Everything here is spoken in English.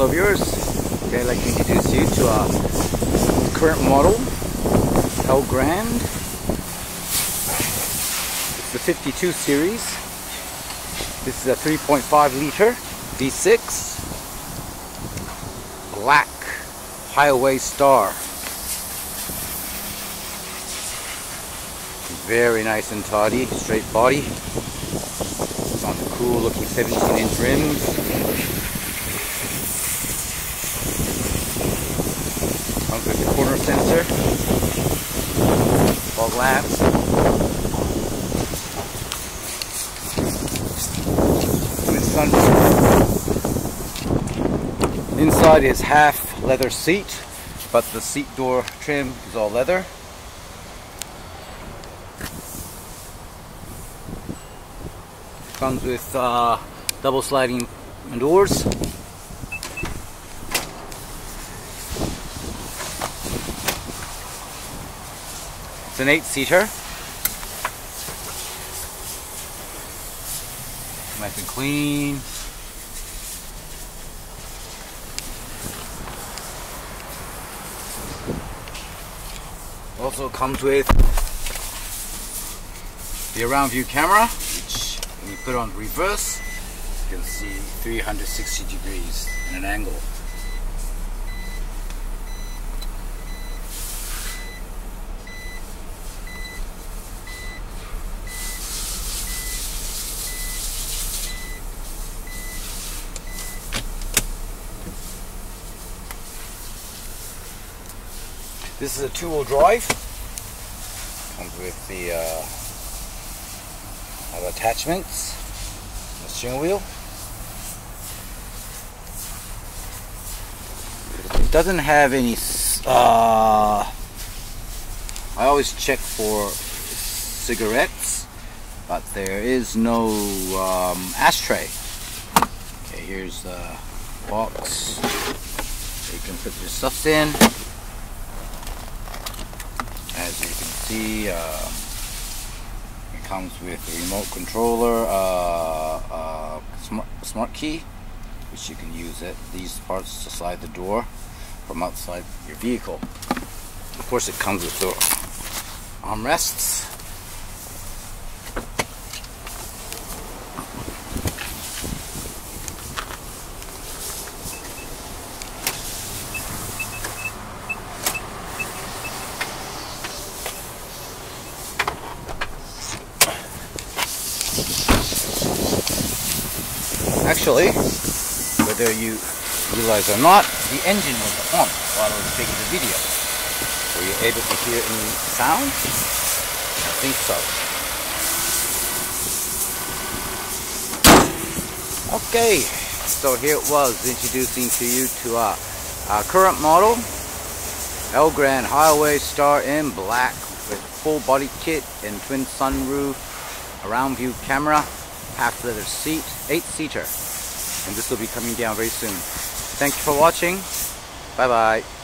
hello viewers. Today I'd like to introduce you to our current model, Elgrand. It's the 52 series. This is a 3.5 liter V6 black highway star. Very nice and tidy, straight body. It's on the cool looking 17 inch rims. With the corner sensor, fog lamps. Inside is half leather seat, but the seat door trim is all leather. Comes with uh, double sliding doors. It's an eight-seater. Nice and clean. Also comes with the around view camera, which when you put on reverse, you can see 360 degrees in an angle. This is a two-wheel drive. Comes with the uh, attachments, the steering wheel. It doesn't have any. Uh, I always check for cigarettes, but there is no um, ashtray. Okay, here's the box. You can put your stuff in as you can see uh, it comes with a remote controller uh, uh, smart, smart key which you can use it these parts to slide the door from outside your vehicle. Of course it comes with the armrests Actually, whether you realize or not, the engine was on while I was taking the video. Were you able to hear any sound? I think so. Okay, so here it was introducing to you to our, our current model, Elgrand Highway Star in black with full body kit and twin sunroof, around view camera, half leather seat, eight seater. And this will be coming down very soon. Thank you for watching. Bye bye.